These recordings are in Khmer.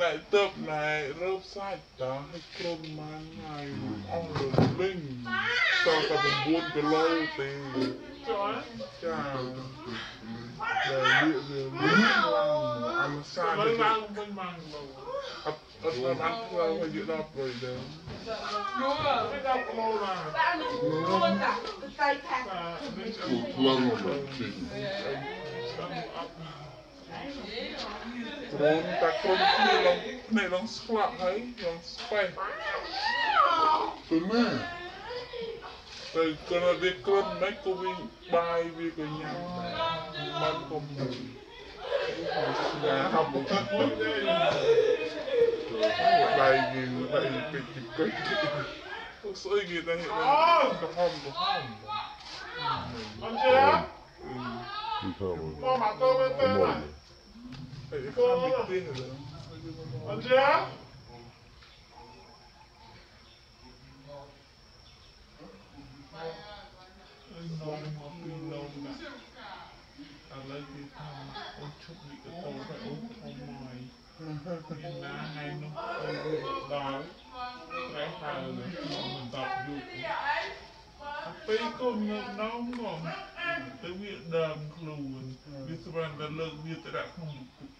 អ្នកទៅណែរោបសាច់តាឲ្យគ្រប់ម៉ានហើយអស់រលេងតោះតែ9គីឡូទេចាតែវាវាអមសាច់មិនបានមិនបានអត់អត់បានធ្វើឲ្យយឺដល់ព្រៃដែរយោវាដល់ក្លោណាបានខ្លួនតាទៅតែខាងខ្លួនមកទីអត់ រង់តាក្រុមគ្នាឡងនេះឡងស្លាប់ហើយឡងស្បេះទៅម៉ែទៅគាត់វាក្រុមមិនក៏វាបាយវាក៏ញ៉ាំបានកុំទៅយ៉ាហាប់មកទៅដៃវាដៃពេកពេកស្អីគេដែរកំហំកំហំអញ្ចឹងមកមកទៅវិញទៅ ណាអីកូនទីនេះអញ្ចឹងនំមកពីនំណាឥឡូវគេថាអូនឈប់នេះក៏ទៅតែអូនធំមកមានណាថ្ងៃនោះអូនដល់ត្រែហៅមិនតបយូរពេលកូននៅនំមកទៅវាដើមខ្លួនវាស្មានតែលើកវាទៅដាក់ក្នុងទុកទឹកអាណា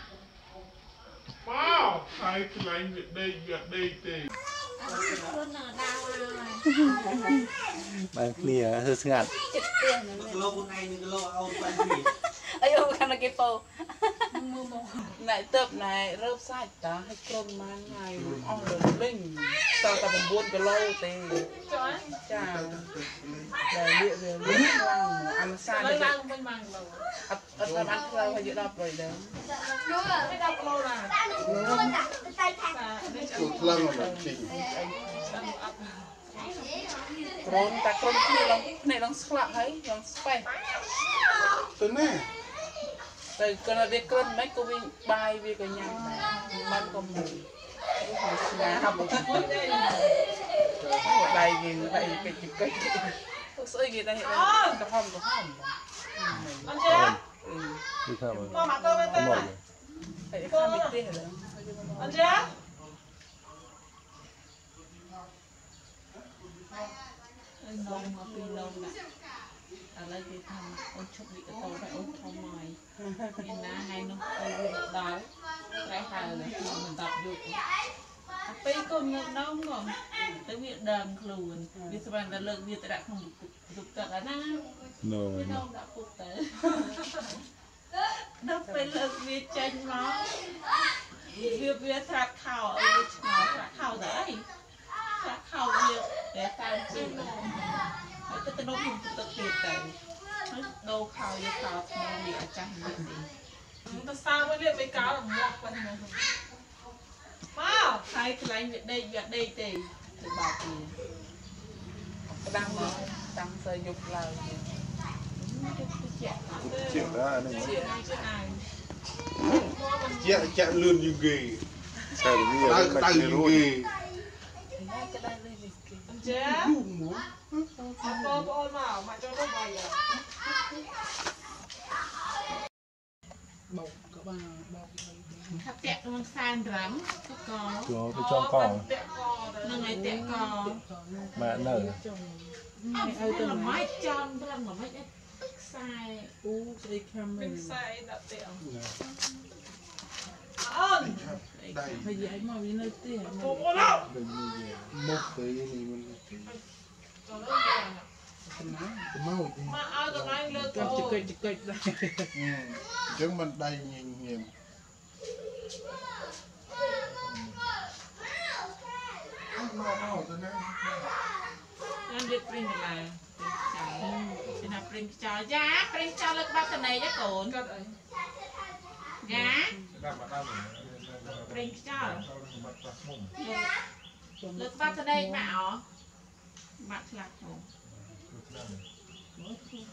มาใครไลน์เด็กเด็กเด็กเด็กบางเนี่ยเธอสงัดเจ็กเตี้ยนะโลกไงหนึ่งโลเอาไป ងាត់ Chật tiền rồi គីឡូមួយថ្ងៃ1គីឡូអូនបាញ់ពីអីអូខាងគេពោណែទៅណែរើបសាច់តាឲ្យក្រុមម៉ានហើយអស់លើលេងតើតែ9គីឡូទេចាដែលវាវាវាខ្លាំងអមសាទៅឡើងវិញម៉ានគីឡូអត់អត់បានធ្វើឲ្យយកដល់ប្រយដែរไม่ đau lâu là Bạn mình luôn cả cái cây thang ខ្លាំងមកជីក្រនតែក្រុមគ្នាឡងគ្នាឡងស្លាប់ហើយឡងស្បេះទៅណា ទៅគាត់វាក្រិនមិនក៏វាបាយវាក៏ញ៉ាំដែរមិនក៏មួយស្ងាហាប់មកដៃវាដៃពេកពេកស្អីគេដែរកំហំកំហំ Con chưa? គឺថាមើល Con mà tôi bên មក tên này ហើយខាងនេះទេ Con chưa? នំមកពីនំណា ឥឡូវគេថាអូនឈប់នេះក៏ទៅតែអូនធំហើយមានណាថ្ងៃនោះទៅវាដល់ត្រែហៅមិនតបយុគពេលកូនងើបនំមកទៅវាដើមខ្លួនវាស្មានតែលើកវាទៅដាក់ក្នុងទុកទឹកអាណាណូវានំដាក់ពុកទៅដល់ពេលលើកវាចេញមកវាវាត្រាក់ខោអីវាឆ្ងល់ត្រាក់ខោទៅអីត្រាក់ខោវាតែតាមជិះ ហើយទៅទៅនំខ្ញុំទឹកទៀតទៅហើយដូរខោយកខោថ្មវាអាចាស់នេះទេទៅសាវិញវាទៅកោមកប៉ុណ្ណឹងមកហើយកន្លែងវាដេកវាដេកទេទៅបោកវាក្តាំងមកតាំងទៅយកឡើងវាជាជាដែរនេះជាជាអាយជាចាក់លឿនជាងគេឆែវាដៅដៅជាងគេក្តាំងលើ chế ăn bơ bơ mà mà cho nó bày à? Bọc các bạn bọc hấp tẹt con. San rắm có cò chúa phải cho con ờ, nó ngày tẹt mẹ nở. Mẹ ơi tôi là máy chân tôi là máy sai u cái camera sai đặt tẹt ơn. ម៉ាក់នៅ ឲ្យទៅល្មិចចំត្រឹមល្មិចឲ្យខ្សែអូស្អីខាំ មានខ្សែដាក់តាក់អូន ដៃ ហើយយាយមកវានៅទី បងប្អូនមក មុខទៅនេះមិន ចូលទៅ មក មកឲ្យកន្លែងលើក កា អូ ច់ចកិច្ចចកិច្ចដែរ អញ្ចឹងមិនដៃញញញឹមមកមកទៅណា ខ្ញុំលើកព្រិញកន្លែងពីណាព្រិញខ្យល់យ៉ាព្រិញខ្យល់លើកបាត់តនេយកូន កាត់អី យ៉ា ដាក់មកដល់ ប្រេងខ្យល់លើក្បាច់ស្ដែកមកអបាក់ឆ្លាក់ហូ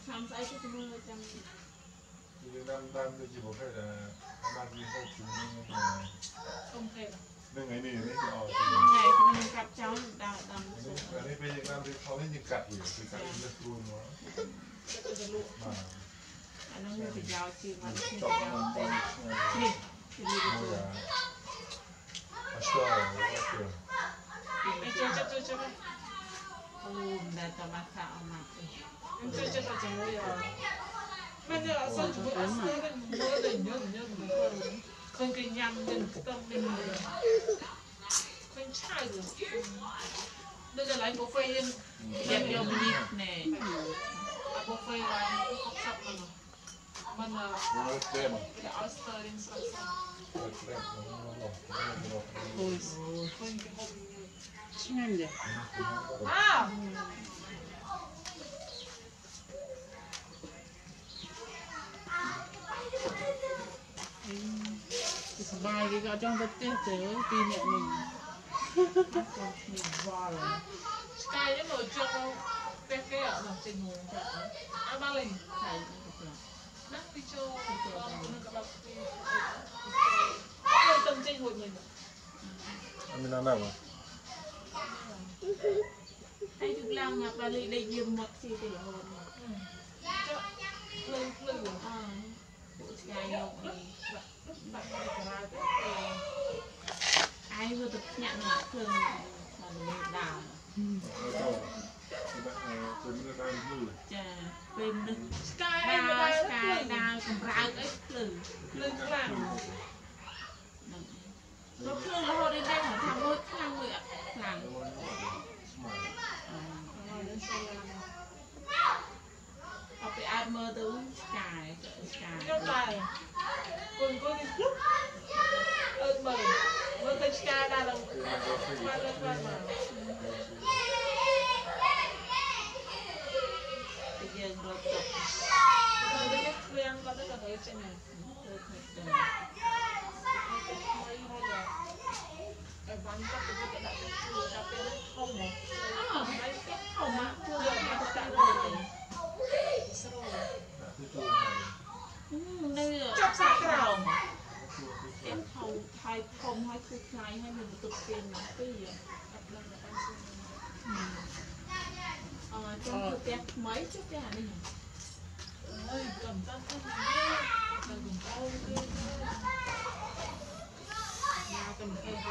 ខាំស្អីទៅមើលចាំយើងដាំដាំដូចជាប្រភេទអាបានវាហូបជាមួយនឹងគុំទេនឹងឯនេះនេះអត់ថ្ងៃខ្ញុំកាត់ចោលដាំដាំអានេះពេលយើងដាំរៀបផលនេះយើងកាត់វាគឺកាត់វាស្រួលមកទៅលក់បាទអានោះមានប្រយោជន៍ជាងមកជាងទេនេះជាលក់ không cái nhầm đừng tâm mình không sai rồi bây giờ lấy bộ phê lên dẹp dầu nhịp bộ phê lại Pois. Tinha ainda. Ah! Bài thì gọi trong đất tiết tới vì mẹ mình Mình vào rồi Cái đấy mở trong Cái kia ở mặt tình hồ Ăn ba lình Thầy ហ្នឹងវាចូលបងនឹងក្បាប់ពីខ្ញុំទៅចេញរួចមានអត់មានណាមកហើយជឹកឡើងមកប៉ាលីដេកយាមមកស៊ីទៅរហូតមកចុះភ្លឺភ្លឺអើពួកឆ្ងាយយកនេះបាក់បាក់ក្រៅទៅឯងវាទៅភ្ញាក់នឹងភ្លើងមកលើដើម ចាពេលនេះស្កាយដាវស្កាយដាវកំរើកអីភ្លឺភ្លឺខ្លាំងមកភ្លឺរហូតនេះដែរថាមួយខ្លាំងមួយអត់ខ្លាំងអត់ទៅអត់មើលទៅស្កាយស្កាយយកឡើងគុនគុននេះអត់មើលមើលទៅស្កាយដែរឡើងមកលើខ្លាំងមក ហើយធំហើយគឺខ្លាញ់ហើយមានបន្ទប់គេមកពីអត់ដឹងតែបានស្គាល់ Ờ, trong ờ. chục đẹp mấy chục cái hả đây nhỉ? Ôi, cầm tắt tắt Cầm tao kia Cầm tao kia